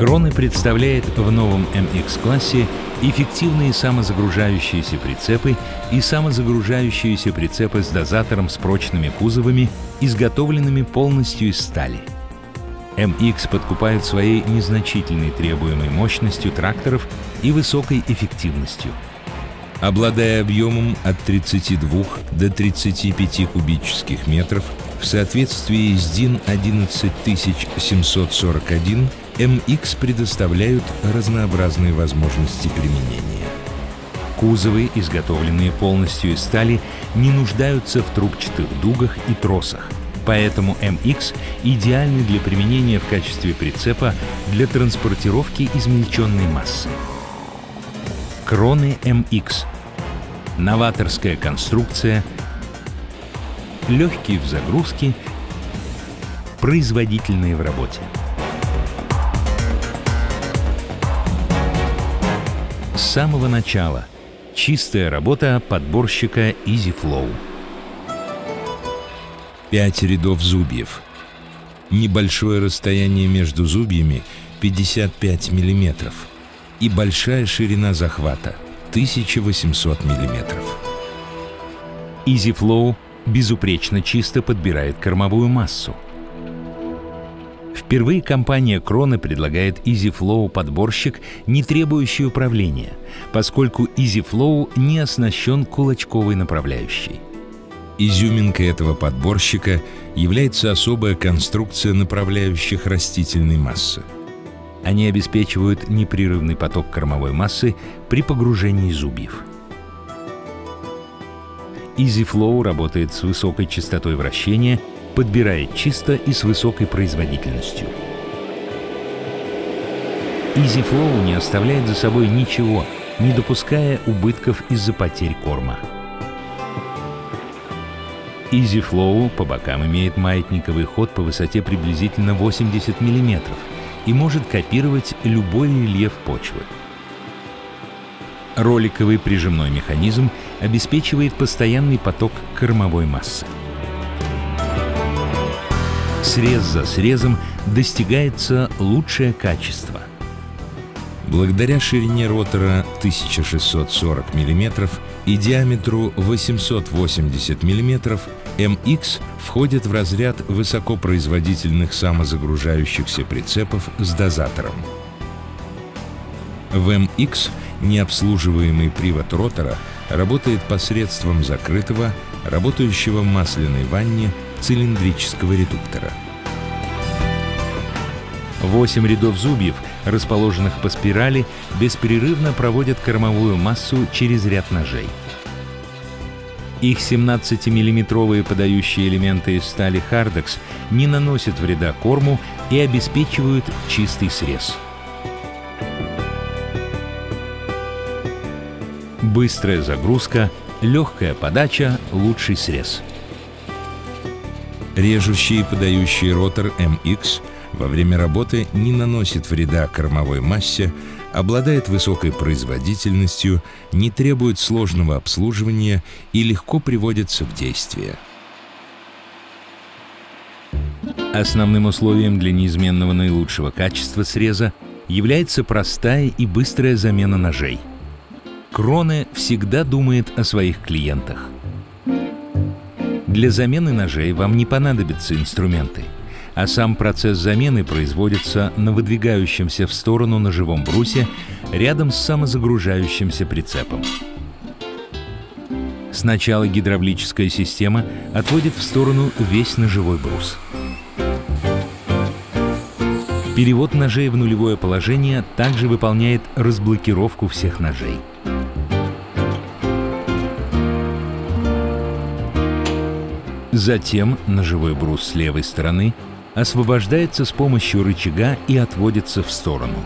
Кроны представляет в новом MX-классе эффективные самозагружающиеся прицепы и самозагружающиеся прицепы с дозатором с прочными кузовами, изготовленными полностью из стали. MX подкупают своей незначительной требуемой мощностью тракторов и высокой эффективностью. Обладая объемом от 32 до 35 кубических метров, в соответствии с DIN 11741 MX предоставляют разнообразные возможности применения. Кузовы, изготовленные полностью из стали, не нуждаются в трубчатых дугах и тросах, поэтому MX идеальны для применения в качестве прицепа для транспортировки измельченной массы. Кроны MX. Новаторская конструкция, легкие в загрузке, производительные в работе. С самого начала чистая работа подборщика EasyFlow. Пять рядов зубьев. Небольшое расстояние между зубьями 55 мм и большая ширина захвата 1800 мм. EasyFlow безупречно чисто подбирает кормовую массу – Впервые компания Крона предлагает EasyFlow подборщик, не требующий управления, поскольку EasyFlow не оснащен кулачковой направляющей. Изюминкой этого подборщика является особая конструкция направляющих растительной массы. Они обеспечивают непрерывный поток кормовой массы при погружении зубьев. EasyFlow работает с высокой частотой вращения – подбирает чисто и с высокой производительностью. EasyFlow не оставляет за собой ничего, не допуская убытков из-за потерь корма. EasyFlow по бокам имеет маятниковый ход по высоте приблизительно 80 мм и может копировать любой рельеф почвы. Роликовый прижимной механизм обеспечивает постоянный поток кормовой массы срез за срезом достигается лучшее качество. Благодаря ширине ротора 1640 мм и диаметру 880 мм, MX входит в разряд высокопроизводительных самозагружающихся прицепов с дозатором. В MX необслуживаемый привод ротора работает посредством закрытого, работающего масляной ванне цилиндрического редуктора. Восемь рядов зубьев, расположенных по спирали, беспрерывно проводят кормовую массу через ряд ножей. Их 17-миллиметровые подающие элементы из стали Хардекс не наносят вреда корму и обеспечивают чистый срез. Быстрая загрузка, легкая подача, лучший срез – Режущий и подающий ротор MX во время работы не наносит вреда кормовой массе, обладает высокой производительностью, не требует сложного обслуживания и легко приводится в действие. Основным условием для неизменного наилучшего качества среза является простая и быстрая замена ножей. Кроне всегда думает о своих клиентах – для замены ножей вам не понадобятся инструменты, а сам процесс замены производится на выдвигающемся в сторону ножевом брусе рядом с самозагружающимся прицепом. Сначала гидравлическая система отводит в сторону весь ножевой брус. Перевод ножей в нулевое положение также выполняет разблокировку всех ножей. Затем ножевой брус с левой стороны освобождается с помощью рычага и отводится в сторону.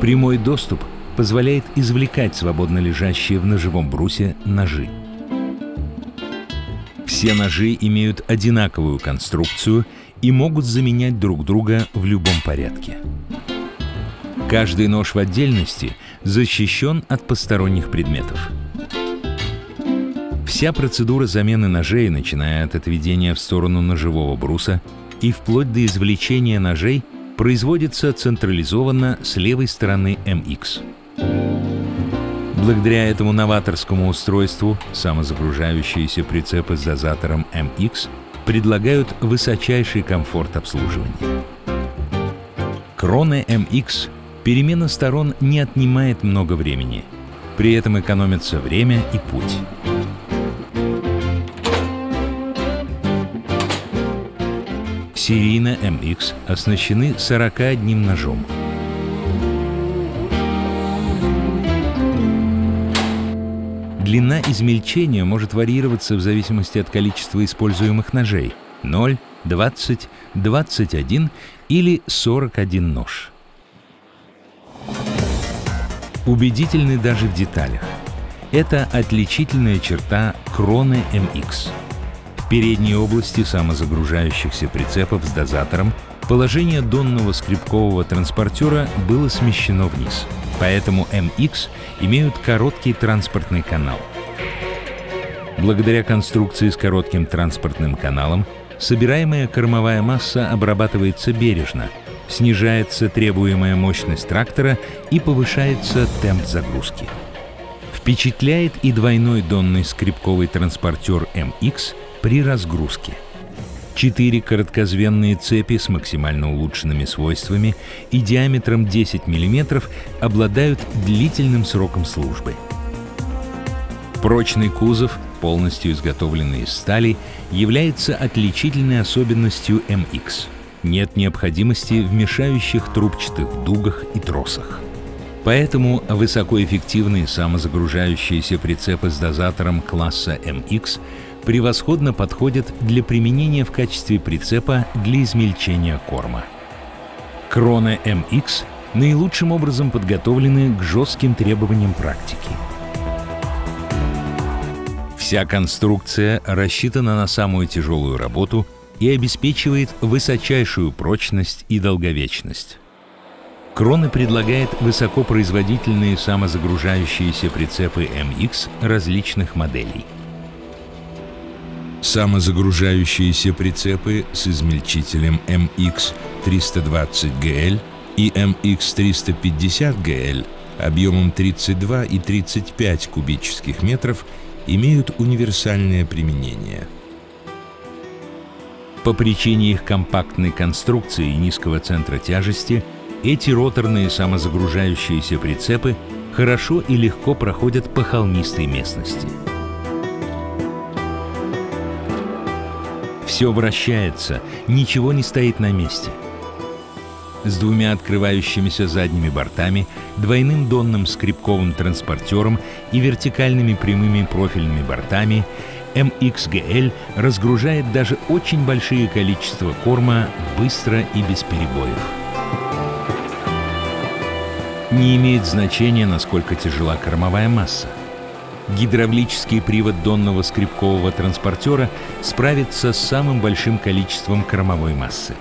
Прямой доступ позволяет извлекать свободно лежащие в ножевом брусе ножи. Все ножи имеют одинаковую конструкцию и могут заменять друг друга в любом порядке. Каждый нож в отдельности защищен от посторонних предметов. Вся процедура замены ножей, начиная от отведения в сторону ножевого бруса и вплоть до извлечения ножей, производится централизованно с левой стороны MX. Благодаря этому новаторскому устройству самозагружающиеся прицепы с дозатором MX предлагают высочайший комфорт обслуживания. Кроны MX перемена сторон не отнимает много времени. При этом экономится время и путь. Серийно MX оснащены 41 ножом. Длина измельчения может варьироваться в зависимости от количества используемых ножей – 0, 20, 21 или 41 нож. Убедительны даже в деталях. Это отличительная черта кроны MX – в передней области самозагружающихся прицепов с дозатором положение донного скрипкового транспортера было смещено вниз, поэтому MX имеют короткий транспортный канал. Благодаря конструкции с коротким транспортным каналом собираемая кормовая масса обрабатывается бережно, снижается требуемая мощность трактора и повышается темп загрузки. Впечатляет и двойной донный скрипковый транспортер MX при разгрузке. Четыре короткозвенные цепи с максимально улучшенными свойствами и диаметром 10 мм обладают длительным сроком службы. Прочный кузов, полностью изготовленный из стали, является отличительной особенностью MX. Нет необходимости в мешающих трубчатых дугах и тросах. Поэтому высокоэффективные самозагружающиеся прицепы с дозатором класса MX превосходно подходят для применения в качестве прицепа для измельчения корма. Крона MX наилучшим образом подготовлены к жестким требованиям практики. Вся конструкция рассчитана на самую тяжелую работу и обеспечивает высочайшую прочность и долговечность. Крона предлагает высокопроизводительные самозагружающиеся прицепы MX различных моделей – самозагружающиеся прицепы с измельчителем MX320GL и MX350GL объемом 32 и 35 кубических метров имеют универсальное применение. По причине их компактной конструкции и низкого центра тяжести эти роторные самозагружающиеся прицепы хорошо и легко проходят по холмистой местности – Все вращается, ничего не стоит на месте. С двумя открывающимися задними бортами, двойным донным скрипковым транспортером и вертикальными прямыми профильными бортами MXGL разгружает даже очень большие количества корма быстро и без перебоев. Не имеет значения, насколько тяжела кормовая масса – гидравлический привод донного скрипкового транспортера справится с самым большим количеством кормовой массы.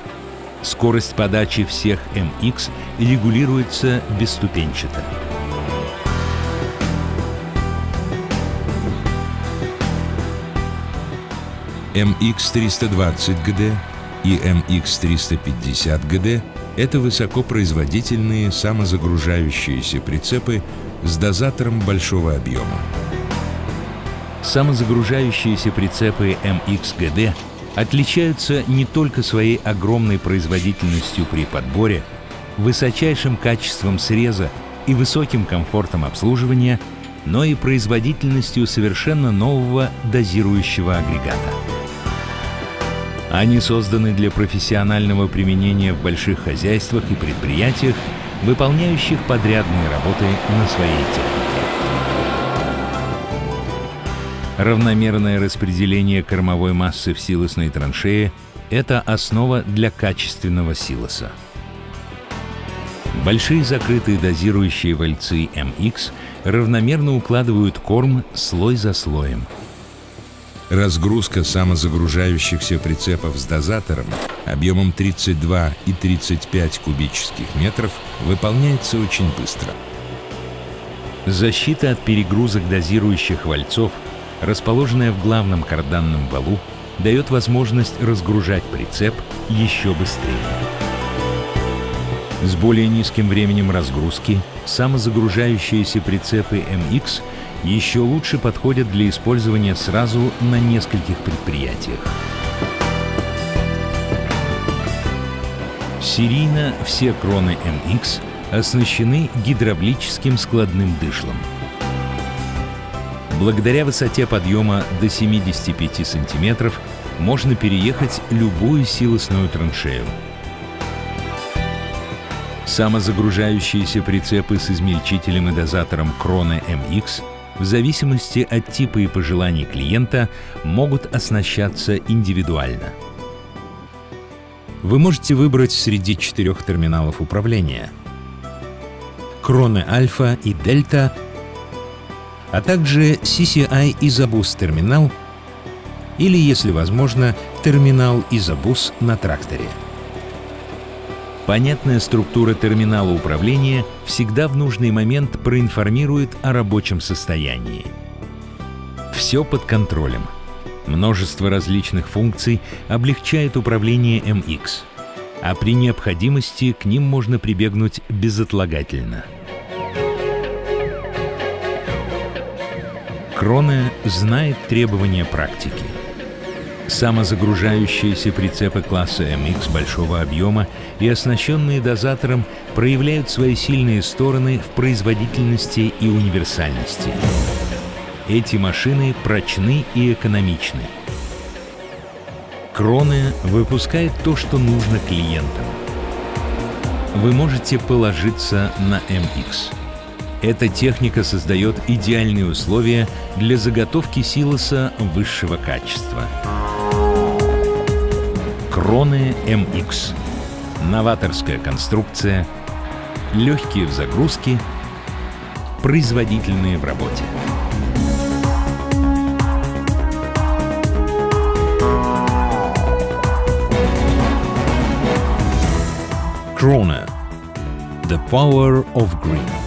Скорость подачи всех MX регулируется бесступенчато. MX320GD и MX350GD – это высокопроизводительные самозагружающиеся прицепы с дозатором большого объема. Самозагружающиеся прицепы MXGD отличаются не только своей огромной производительностью при подборе, высочайшим качеством среза и высоким комфортом обслуживания, но и производительностью совершенно нового дозирующего агрегата. Они созданы для профессионального применения в больших хозяйствах и предприятиях, выполняющих подрядные работы на своей технике. Равномерное распределение кормовой массы в силосной траншее – это основа для качественного силоса. Большие закрытые дозирующие вальцы MX равномерно укладывают корм слой за слоем. Разгрузка самозагружающихся прицепов с дозатором объемом 32 и 35 кубических метров выполняется очень быстро. Защита от перегрузок дозирующих вальцов – расположенная в главном карданном валу, дает возможность разгружать прицеп еще быстрее. С более низким временем разгрузки самозагружающиеся прицепы MX еще лучше подходят для использования сразу на нескольких предприятиях. Серийно все кроны MX оснащены гидравлическим складным дышлом. Благодаря высоте подъема до 75 сантиметров можно переехать любую силосную траншею. Самозагружающиеся прицепы с измельчителем и дозатором Крона MX в зависимости от типа и пожеланий клиента могут оснащаться индивидуально. Вы можете выбрать среди четырех терминалов управления Кроны Альфа и Дельта, а также CCI Изобус терминал или, если возможно, терминал Изобус на тракторе. Понятная структура терминала управления всегда в нужный момент проинформирует о рабочем состоянии. Все под контролем. Множество различных функций облегчает управление MX, а при необходимости к ним можно прибегнуть безотлагательно. Крона знает требования практики – Самозагружающиеся прицепы класса MX большого объема и оснащенные дозатором проявляют свои сильные стороны в производительности и универсальности. Эти машины прочны и экономичны. Кроны выпускает то, что нужно клиентам. Вы можете положиться на MX. Эта техника создает идеальные условия для заготовки силоса высшего качества. Кроны MX. Новаторская конструкция, легкие в загрузке, производительные в работе. Krona. The power of green.